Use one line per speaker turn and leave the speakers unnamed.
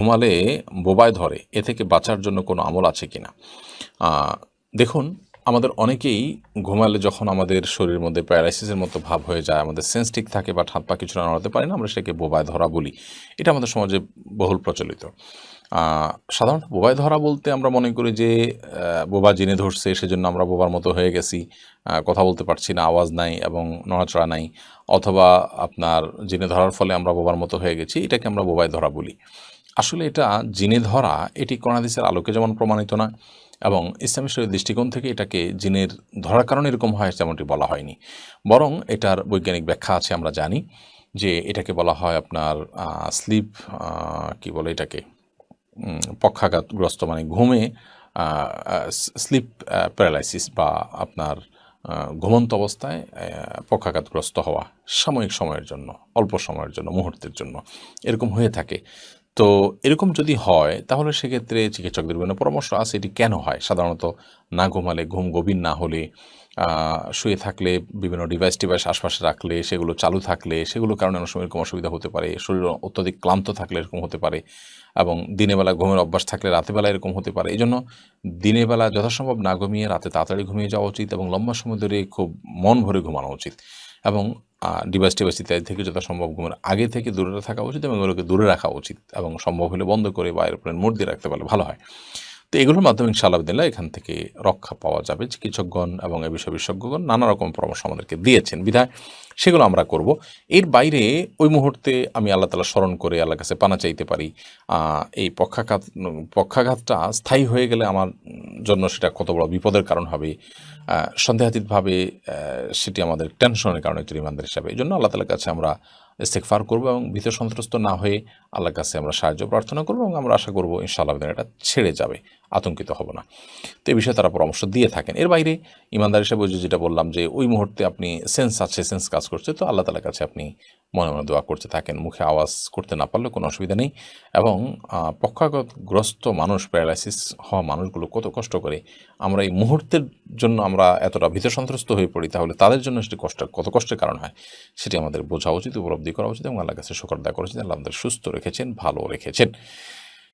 ঘুমালে বোবায় ধরে, এ থেকে বাঁচার জন্য কোনো আমল আছে কি না দেখুন, আমাদের অনেকেই ঘুমালে যখন আমাদের শরীরের মধ্যে প্যারালাইসিসের মতো ভাব হয়ে যায়, আমাদের সেন্স ঠিক থাকে বা হাত পা কিছু নাড়াতে পারি না, আমরা সেটাকে বোবায় ধরা বলি। এটা আমাদের সমাজে বহুল প্রচলিত। সাধারণত বোবায় ধরা বলতে আমরা মনে করি যে বোবা জিনে ধরছে, সেজন্য আমরা বোবার মতো হয়ে গেছি কথা বলতে পারছি না, আওয়াজ নাই এবং নড়াচড়া নাই, অথবা আপনার জিনে ধরার ফলে আমরা বোবার মতো হয়ে গেছি, এটাকে আমরা বোবায় ধরা বলি। আসলে এটা জিনে ধরা, এটি করোনাদিসের আলোকে যেমন প্রমাণিত না, এবং ইসলামী শরীর দৃষ্টিকোণ থেকে এটাকে জিনের ধরার কারণে এরকম হয় তেমনটি বলা হয়নি। বরং এটার বৈজ্ঞানিক ব্যাখ্যা আছে, আমরা জানি যে এটাকে বলা হয় আপনার স্লিপ কি বলে এটাকে পক্ষাঘাতগ্রস্ত মানে ঘুমে স্লিপ প্যারালাইসিস বা আপনার ঘুমন্ত অবস্থায় পক্ষাঘাতগ্রস্ত হওয়া সাময়িক সময়ের জন্য, অল্প সময়ের জন্য, মুহূর্তের জন্য, এরকম হয়ে থাকে। তো এরকম যদি হয়, তাহলে সেক্ষেত্রে চিকিৎসকদের বিভিন্ন পরামর্শ আছে এটি কেন হয়? সাধারণত না ঘুমালে ঘুম গভীর না হলে শুয়ে থাকলে, বিভিন্ন ডিভাইস টিভাইস আশপাশে রাখলে, সেগুলো চালু থাকলে সেগুলোর কারণে অনেক সময় এরকম অসুবিধা হতে পারে শরীর অত্যধিক ক্লান্ত থাকলে এরকম হতে পারে এবং দিনের বেলা ঘুমের অভ্যাস থাকলে রাতের বেলা এরকম হতে পারে। এই জন্য দিনের বেলা যথাসম্ভব না ঘুমিয়ে রাতে তাড়াতাড়ি ঘুমিয়ে যাওয়া উচিত এবং লম্বা সময় ধরে খুব মন ভরে ঘুমানো উচিত এবং ডিভাইস টিভাইস ইত্যাদি থেকে যথাসম্ভব ঘুমের আগে থেকে দূরে থাকা উচিত এবং এগুলোকে দূরে রাখা উচিত এবং সম্ভব হলে বন্ধ করে বা এরোপ্লেন মোট দিয়ে রাখতে পারলে ভালো হয়। তো এগুলোর মাধ্যমে ইনশাআল্লাহ এখান থেকে রক্ষা পাওয়া যাবে। চিকিৎসকগণ এবং এ বিষয়ে বিশেষজ্ঞগণ নানা রকম পরামর্শ আমাদেরকে দিয়েছেন। বিধায় সেগুলো আমরা করব। এর বাইরে ওই মুহূর্তে আমি আল্লাহ তালা স্মরণ করে আল্লাহর কাছে পানা চাইতে পারি। এই পক্ষাঘাত, পক্ষাঘাতটা স্থায়ী হয়ে গেলে আমার জন্য সেটা কত বড় বিপদের কারণ হবে। সন্দেহাতীতভাবে সেটি আমাদের টেনশনের কারণে একটি হিসাবে। এই জন্য আল্লাহ তালার কাছে আমরা ইস্তেকফার করব এবং ভীত সন্ত্রস্ত না হয়ে আল্লাহর কাছে আমরা সাহায্য প্রার্থনা করব এবং আমরা আশা করব ইনশাআল্লাহ এটা ছেড়ে যাবে। আতঙ্কিত হব না। তো এই বিষয়ে তারা পরামর্শ দিয়ে থাকেন। এর বাইরে ইমানদার হিসেবে যেটা বললাম যে ওই মুহূর্তে আপনি সেন্স আছে সেন্স কাজ করছে তো আল্লাহ তালার কাছে আপনি মনে মনে দোয়া করতে থাকেন। মুখে আওয়াজ করতে না পারলে কোনো অসুবিধা নেই এবং আহ, পক্ষাঘাতগ্রস্ত মানুষ প্যারালাইসিস হওয়া মানুষগুলো কত কষ্ট করে আমরা এই মুহূর্তের জন্য আমরা এতটা ভীত সন্ত্রস্ত হয়ে পড়ি তাহলে তাদের জন্য সেটি কষ্ট কত কষ্টের কারণ হয়? সেটি আমাদের বোঝা উচিত উপলব্ধি করা উচিত এবং আল্লাহ কাছে শকর দেওয়া করা উচিত। আল্লাহ আমাদের সুস্থ রেখেছেন ভালো রেখেছেন।